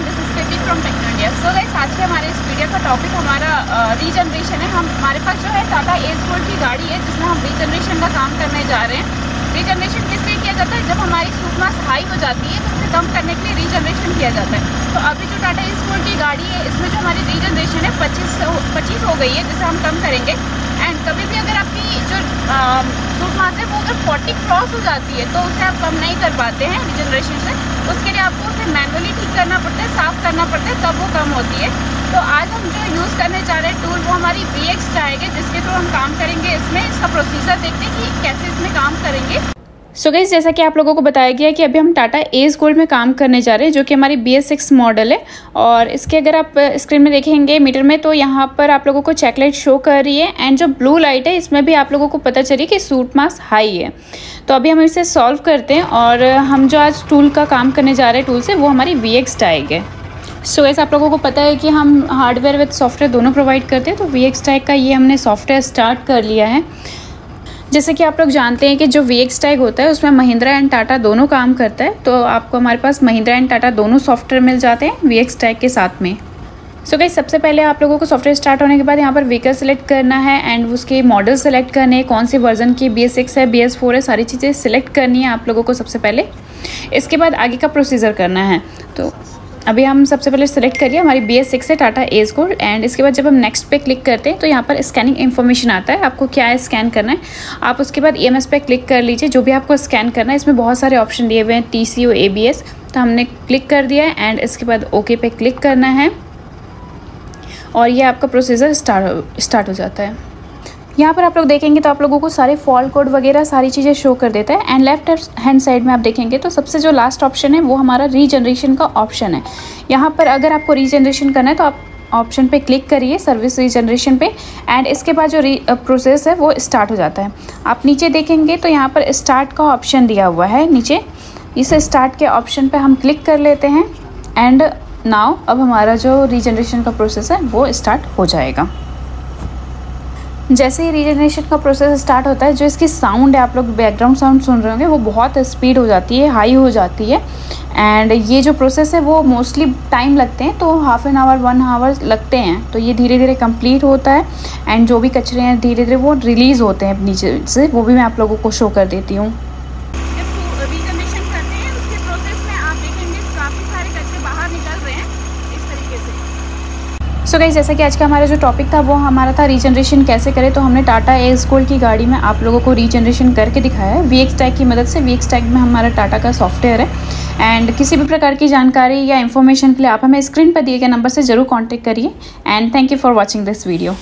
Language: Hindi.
Everyone this is Kriti from Techno India so guys आज के हमारे इस वीडियो का टॉपिक हमारा रीजनरेशन है। हम, हमारे पास जो है टाटा एज गोल्ड की गाड़ी है, जिसमें हम रीजनरेशन का काम करने जा रहे हैं। रीजनरेशन किस लिए किया जाता है? जब हमारी सूट हाई हो जाती है तो उसे कम करने के लिए रीजनरेशन किया जाता है। तो अभी जो टाटा एज गोल्ड की गाड़ी है, इसमें जो हमारी रीजनरेशन है, पच्चीस पच्चीस हो गई है, जिसे हम कम करेंगे। एंड कभी भी अगर आपकी जो सूट मास है, वो अगर फोर्टी क्रॉस हो जाती है तो उसे आप कम नहीं कर पाते हैं रीजनरेशन से। उसके लिए आपको उसे मैनुअली ठीक करना पड़ता है, साफ़ करना पड़ता है, तब वो कम होती है। तो आज हम जो यूज़ करने जा रहे हैं टूल वो हमारी बी एक्स जिसके थ्रू हम काम करेंगे। इसमें इसका प्रोसीजर देखते हैं कि कैसे इसमें काम करेंगे। सो so गई जैसा कि आप लोगों को बताया गया कि अभी हम टाटा एज गोल्ड में काम करने जा रहे हैं जो कि हमारी बी एस मॉडल है। और इसके अगर आप स्क्रीन में देखेंगे मीटर में तो यहाँ पर आप लोगों को चेकलाइट शो कर रही है। एंड जो ब्लू लाइट है इसमें भी आप लोगों को पता चली कि सूट मास हाई है। तो अभी हम इसे सॉल्व करते हैं और हम जो आज टूल का काम करने जा रहे हैं टूल से वो हमारी वी एक्स टाइग है। सो so, आप लोगों को पता है कि हम हार्डवेयर विद सॉफ्टवेयर दोनों प्रोवाइड करते हैं तो वी एक्स टाइग का ये हमने सॉफ्टवेयर स्टार्ट कर लिया है। जैसे कि आप लोग जानते हैं कि जो वी एक्स टैग होता है, उसमें महिंद्रा एंड टाटा दोनों काम करता है। तो आपको हमारे पास महिंद्रा एंड टाटा दोनों सॉफ्टवेयर मिल जाते हैं वी एक्स टैग के साथ में। सो so गई सबसे पहले आप लोगों को सॉफ्टवेयर स्टार्ट होने के बाद यहाँ पर व्हीकल सेलेक्ट करना है एंड उसके मॉडल सेलेक्ट करने हैं। कौन से वर्जन की बी एस सिक्स है बी एस फोर है, सारी चीज़ें सिलेक्ट करनी है आप लोगों को सबसे पहले। इसके बाद आगे का प्रोसीजर करना है। तो अभी हम सबसे पहले सेलेक्ट करिए हमारी बी एस सिक्स है टाटा एज गोल्ड एंड इसके बाद जब हम नेक्स्ट पे क्लिक करते हैं तो यहाँ पर स्कैनिंग इन्फॉर्मेशन आता है, आपको क्या है स्कैन करना है? आप उसके बाद ई एम एस पे क्लिक कर लीजिए, जो भी आपको स्कैन करना है, इसमें बहुत सारे ऑप्शन दिए हुए हैं T C O A B S तो हमने क्लिक कर दिया है एंड इसके बाद ओके पे क्लिक करना है। और ये आपका प्रोसीजर स्टार्ट स्टार्ट हो जाता है। यहाँ पर आप लोग देखेंगे तो आप लोगों को सारे फॉल्ट कोड वगैरह सारी चीज़ें शो कर देता है। एंड लेफ़्ट हैंड साइड में आप देखेंगे तो सबसे जो लास्ट ऑप्शन है, वो हमारा रीजनरेशन का ऑप्शन है। यहाँ पर अगर आपको रीजनरेशन करना है तो आप ऑप्शन पे क्लिक करिए सर्विस रीजनरेशन पे। एंड इसके बाद जो री प्रोसेस है, वो स्टार्ट हो जाता है। आप नीचे देखेंगे तो यहाँ पर स्टार्ट का ऑप्शन दिया हुआ है नीचे। इस स्टार्ट के ऑप्शन पे हम क्लिक कर लेते हैं। एंड नाउ अब हमारा जो रीजनरेशन का प्रोसेस है, वो स्टार्ट हो जाएगा। जैसे ही रीजनरेशन का प्रोसेस स्टार्ट होता है, जो इसकी साउंड है, आप लोग बैकग्राउंड साउंड सुन रहे होंगे, वो बहुत स्पीड हो जाती है हाई हो जाती है। एंड ये जो प्रोसेस है, वो मोस्टली टाइम लगते हैं तो half an hour one hour लगते हैं। तो ये धीरे धीरे कंप्लीट होता है एंड जो भी कचरे हैं धीरे धीरे वो रिलीज़ होते हैं नीचे से, वो भी मैं आप लोगों को शो कर देती हूँ। सो so जैसा कि आज का हमारा जो टॉपिक था, वो हमारा था रीजनरेशन कैसे करें? तो हमने टाटा एस गोल्ड की गाड़ी में आप लोगों को रीजनरेशन करके दिखाया है। वी टैग की मदद से वी टैग में हमारा टाटा का सॉफ्टवेयर है। एंड किसी भी प्रकार की जानकारी या इन्फॉर्मेशन के लिए आप हमें स्क्रीन पर दिए गए नंबर से ज़रूर कॉन्टैक्ट करिए। And thank you for watching this video